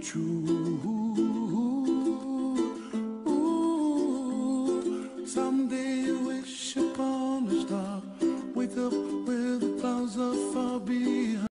true. Someday you wish upon a star, wake up